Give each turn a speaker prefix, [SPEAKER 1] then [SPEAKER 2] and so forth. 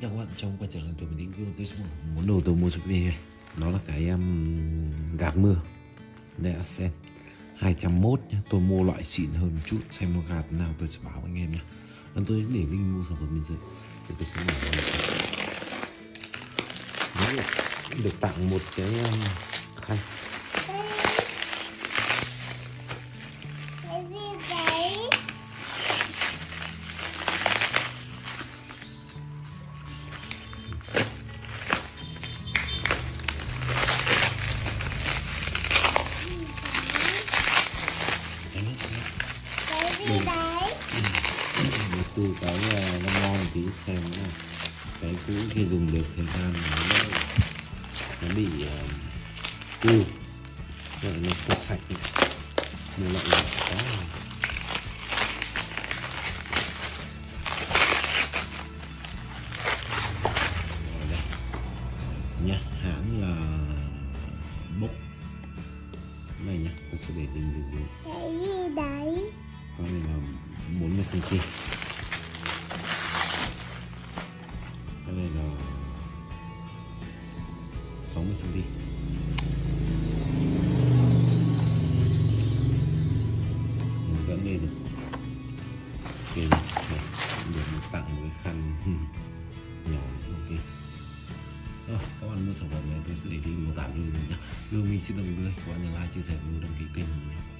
[SPEAKER 1] chào các bạn trong quay trở lại tuổi mình tính video tôi sẽ muốn đầu tôi mua cho quý vị nó là cái um, gạt mưa đây là 201 nhé tôi mua loại xịn hơn một chút xem nó gạt nào tôi sẽ báo anh em nhé. Lần tôi để link mua sản phẩm bên dưới thì tôi sẽ mở ra. Được tặng một cái um, khay.
[SPEAKER 2] Đấy?
[SPEAKER 1] Đầu tư cái uh, nó ngon tí xem nhá cái cũ khi dùng được thời gian nó nó bị uh, tiêu rồi nó sạch sạch là có Rồi đây. nhá hãng là bốc này nhá tôi sẽ để link dưới
[SPEAKER 2] Cái gì đấy?
[SPEAKER 1] Con ờ, này là 40 cm cái này là 60 cm hướng dẫn đây rồi. Ok này được tặng một cái khăn ừ, nhỏ ok. Rồi, các bạn mua sản phẩm này tôi sẽ để đi mô tả luôn. Nhé. Lưu mình xin tạm biệt các bạn. Nhớ like, chia sẻ, và đăng ký kênh nhé.